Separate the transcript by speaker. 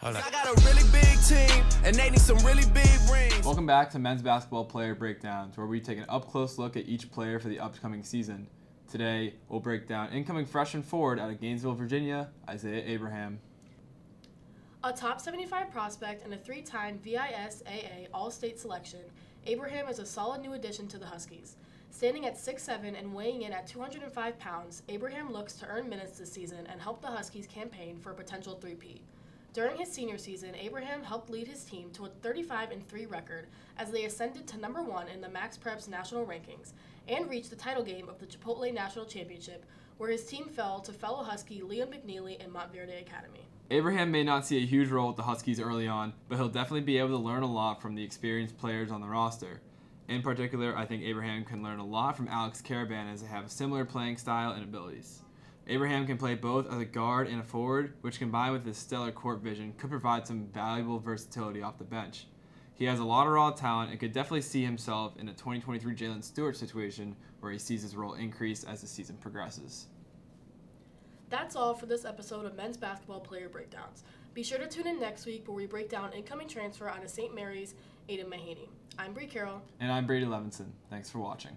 Speaker 1: Hold up.
Speaker 2: I got a really big team, and they need some really big rings.
Speaker 3: Welcome back to Men's Basketball Player Breakdowns, where we take an up close look at each player for the upcoming season. Today, we'll break down incoming freshman forward out of Gainesville, Virginia, Isaiah Abraham.
Speaker 4: A top 75 prospect and a three time VISAA All State selection, Abraham is a solid new addition to the Huskies. Standing at 6'7 and weighing in at 205 pounds, Abraham looks to earn minutes this season and help the Huskies campaign for a potential three-peat. During his senior season, Abraham helped lead his team to a 35 3 record as they ascended to number one in the Max Preps national rankings and reached the title game of the Chipotle National Championship, where his team fell to fellow Husky Liam McNeely and Montverde Academy.
Speaker 3: Abraham may not see a huge role with the Huskies early on, but he'll definitely be able to learn a lot from the experienced players on the roster. In particular, I think Abraham can learn a lot from Alex Karaban as they have a similar playing style and abilities. Abraham can play both as a guard and a forward, which combined with his stellar court vision could provide some valuable versatility off the bench. He has a lot of raw talent and could definitely see himself in a 2023 Jaylin Stewart situation where he sees his role increase as the season progresses.
Speaker 4: That's all for this episode of Men's Basketball Player Breakdowns. Be sure to tune in next week where we break down incoming transfer out of St. Mary's, Aidan Mahaney. I'm Bree Carroll.
Speaker 3: And I'm Brady Levinson. Thanks for watching.